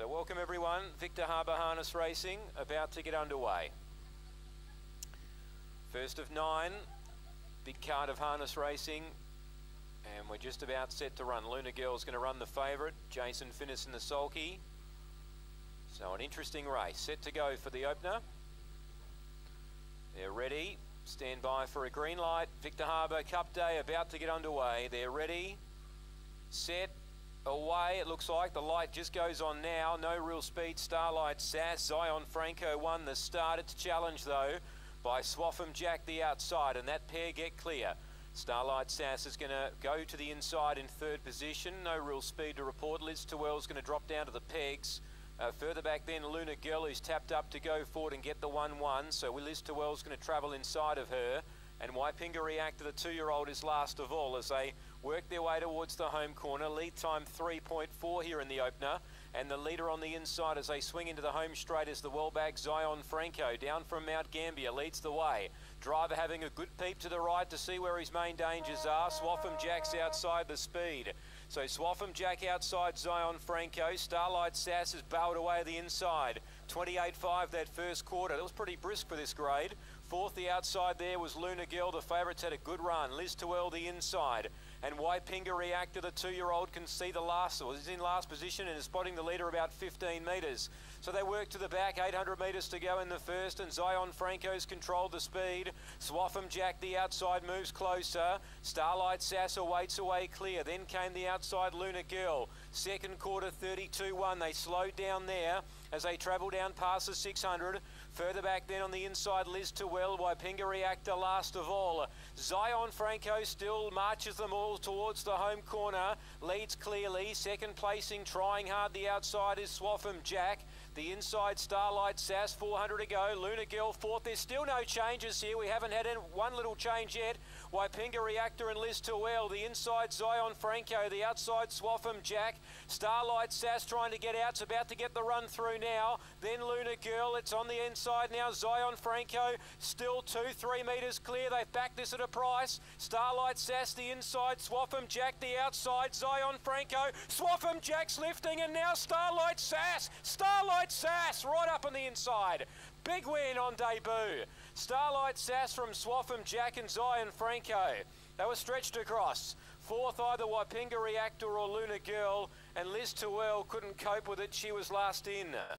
So welcome everyone, Victor Harbor Harness Racing about to get underway. First of nine, big card of harness racing and we're just about set to run. Lunar Girl's going to run the favourite, Jayson Finnis in the sulky. So an interesting race, set to go for the opener. They're ready, stand by for a green light. Victor Harbor Cup Day about to get underway. They're ready, set, away it looks like. The light just goes on now. No real speed. Starlight sass zion franco won the start it's challenged though by swaffham jack the outside and that pair get clear. Starlight sass is going to go to the inside in third position. No real speed to report. Liz is going to drop down to the pegs. Uh, further back then lunar girl who's tapped up to go forward and get the 1-1 so liz is going to travel inside of her and Waitpinga Reactor, the two-year-old, is last of all as they work their way towards the home corner. Lead time 3.4 here in the opener. And the leader on the inside as they swing into the home straight is the well-back Zion Franco. Down from Mount Gambier, leads the way. Driver having a good peep to the right to see where his main dangers are. Swaffham Jack's outside the speed. So Swaffham Jack outside Zion Franco. Starlight Sass is bowed away the inside. 28.5 that first quarter. That was pretty brisk for this grade. Fourth, the outside there was Lunar Girl. The favourites had a good run. Listowel, the inside. And Waitpinga Reactor, the two-year-old, can see the last. Well, he's in last position and is spotting the leader about 15 metres. So they work to the back, 800 metres to go in the first, and Zion Franco's controlled the speed. Swaffham Jack, the outside, moves closer. Starlight Sass waits away clear. Then came the outside Lunar Girl. Second quarter, 32-1. They slowed down there as they travel down past the 600. Further back then on the inside, Liz Terwell, Waitpinga Reactor last of all. Zion Franco still marches them all towards the home corner, leads clearly. Second placing, trying hard the outside is Swaffham Jack. The inside Starlight Sass, 400 to go. Lunar Girl fourth. There's still no changes here. We haven't had one little change yet. Waitpinga Reactor and Listowel. The inside Zion Franco. The outside Swaffham Jack. Starlight Sass trying to get out. It's about to get the run through now. Then Lunar Girl. It's on the inside now. Zion Franco still two, three metres clear. They've backed this at a price. Starlight Sass the inside. Swaffham Jack the outside. Zion Franco. Swaffham Jack's lifting and now Starlight Sass. Starlight Sass right up on the inside. Big win on debut. Starlight Sass from Swaffham Jack and Zion Franco. They were stretched across. Fourth, either Waitpinga Reactor or Lunar Girl, and Listowel couldn't cope with it. She was last in.